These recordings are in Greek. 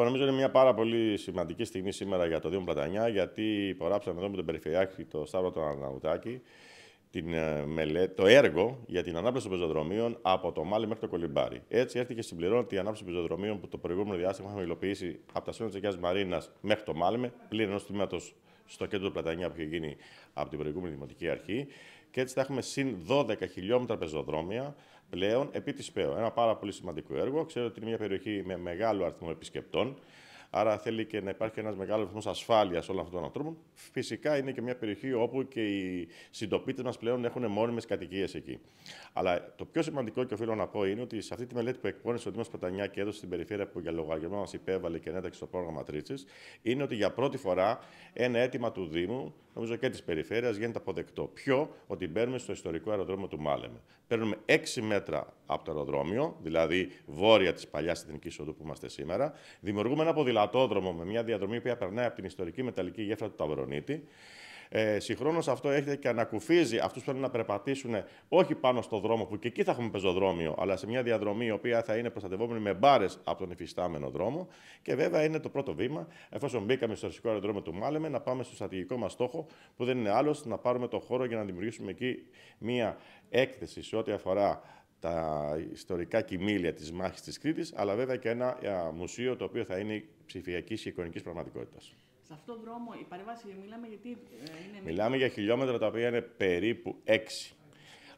Λοιπόν, νομίζω είναι μια πάρα πολύ σημαντική στιγμή σήμερα για το Δήμο Πλατανιά, γιατί υπογράψαμε εδώ με τον Περιφερειάρχη, το Σταύρο τον Αρναουτάκη, την, ε, μελέτη, το έργο για την ανάπλαση των πεζοδρομίων από το Μάλι μέχρι το Κολυμπάρι. Έτσι έρθει και συμπληρώνεται η ανάπλαση των πεζοδρομίων που το προηγούμενο διάστημα είχαμε υλοποιήσει από τα σύνορα της Αγίας Μαρίνας μέχρι το Μάλμε, πλήρω ενός τμήματος στο κέντρο του Πλατανιά που είχε γίνει από την προηγούμενη Δημοτική Αρχή. Και έτσι θα έχουμε συν 12 χιλιόμετρα πεζοδρόμια πλέον επί της ΠΕΟ. Ένα πάρα πολύ σημαντικό έργο. Ξέρω ότι είναι μια περιοχή με μεγάλο αριθμό επισκεπτών. Άρα θέλει και να υπάρχει ένας μεγάλος αριθμός ασφάλειας όλων αυτών των ανθρώπων. Φυσικά είναι και μια περιοχή όπου και οι συντοπίτες μας πλέον έχουν μόνιμες κατοικίες εκεί. Αλλά το πιο σημαντικό και οφείλω να πω είναι ότι σε αυτή τη μελέτη που εκπώνησε ο Δήμος Πατανιά και έδωσε στην περιφέρεια που για λογαριασμό μας υπέβαλε και ενέταξε στο πρόγραμμα Τρίτση, είναι ότι για πρώτη φορά ένα αίτημα του Δήμου, νομίζω και της περιφέρειας, γίνεται αποδεκτό. Ποιο, ότι μπαίνουμε στο ιστορικό αεροδρόμιο του Μάλεμε. Παίρνουμε 6 μέτρα από το αεροδρόμιο, δηλαδή βόρεια της παλιάς εθνικής οδού που είμαστε σήμερα. Δημιουργούμε ένα ποδηλατόδρομο με μια διαδρομή που περνάει από την ιστορική μεταλλική γέφυρα του Ταυρονίτη. Ε, Συγχρόνως αυτό έρχεται και ανακουφίζει αυτούς που θέλουν να περπατήσουν όχι πάνω στο δρόμο, που και εκεί θα έχουμε πεζοδρόμιο, αλλά σε μια διαδρομή η οποία θα είναι προστατευόμενη με μπάρες από τον υφιστάμενο δρόμο. Και βέβαια είναι το πρώτο βήμα, εφόσον μπήκαμε στο ιστορικό αεροδρόμιο του Μάλεμε, να πάμε στο στρατηγικό μας στόχο, που δεν είναι άλλος να πάρουμε το χώρο για να δημιουργήσουμε εκεί μια έκθεση σε ό,τι αφορά τα ιστορικά κοιμήλια της μάχης της Κρήτης, αλλά βέβαια και ένα μουσείο το οποίο θα είναι ψηφιακής και εικονικής πραγματικότητας. Σε αυτόν τον δρόμο η παρέμβαση μιλάμε γιατί ε, είναι... Μιλάμε για χιλιόμετρα τα οποία είναι περίπου 6.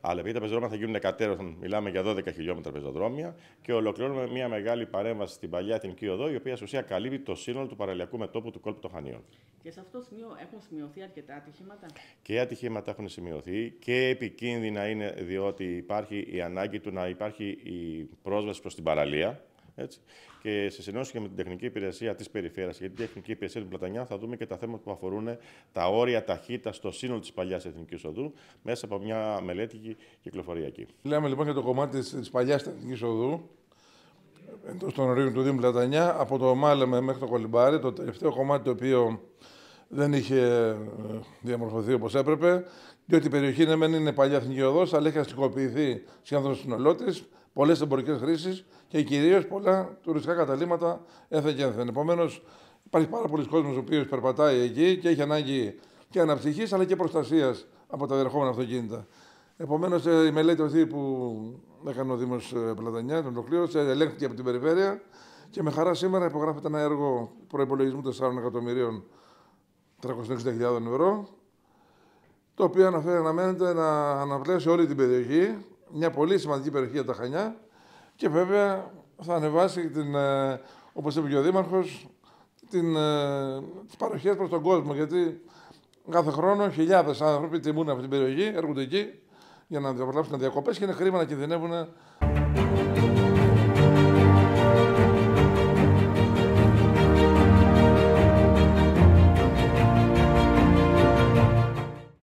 Αλλά επειδή τα πεζοδρόμια θα γίνουν εκατέρωθεν, μιλάμε για 12 χιλιόμετρα πεζοδρόμια και ολοκληρώνουμε μια μεγάλη παρέμβαση στην παλιά Εθνική Οδό, η οποία ουσία καλύπτει το σύνολο του παραλιακού μετόπου του κόλπου των Χανίων. Και σε αυτό το σημείο έχουν σημειωθεί αρκετά ατυχήματα; Και ατυχήματα έχουν σημειωθεί και επικίνδυνα είναι διότι υπάρχει η ανάγκη του να υπάρχει η πρόσβαση προς την παραλία. Έτσι. Και σε συνόηση και με την τεχνική υπηρεσία της περιφέρειας και την τεχνική υπηρεσία του Πλατανιά, θα δούμε και τα θέματα που αφορούν τα όρια ταχύτητα στο σύνολο της παλιάς Εθνικής Οδού μέσα από μια μελέτη κυκλοφοριακή. Λέμε λοιπόν για το κομμάτι της παλιάς Εθνικής Οδού εντός των ορίων του Δήμου Πλατανιά, από το Μάλεμε μέχρι το Κολυμπάρι, το τελευταίο κομμάτι το οποίο δεν είχε ε, διαμορφωθεί όπως έπρεπε, διότι η περιοχή ναι, δεν είναι παλιά εθνική οδός, αλλά έχει αστικοποιηθεί σχεδόν στο σύνολό τη, πολλές εμπορικές χρήσεις και κυρίως πολλά τουριστικά καταλήμματα έθεν και έθεν. Επομένως, υπάρχει πάρα πολλοί κόσμος ο οποίος περπατάει εκεί και έχει ανάγκη και αναψυχής αλλά και προστασίας από τα διερχόμενα αυτοκίνητα. Επομένως, ε, η μελέτη αυτή που έκανε ο Δήμος ε, Πλατανιά, τον ολοκλήρωσε, ελέγχθηκε από την περιφέρεια και με χαρά σήμερα υπογράφεται ένα έργο προπολογισμού 4 εκατομμυρίων 360.000 ευρώ, το οποίο αναφέρει, αναμένεται να αναπλέσει όλη την περιοχή, μια πολύ σημαντική περιοχή για τα Χανιά και βέβαια θα ανεβάσει, την, ε, όπως είπε και ο Δήμαρχος, την, ε, τις παροχές προς τον κόσμο, γιατί κάθε χρόνο χιλιάδες άνθρωποι τιμούν αυτή την περιοχή, έρχονται εκεί για να διαπραγματεύσουν διακοπές και είναι χρήμα να κινδυνεύουν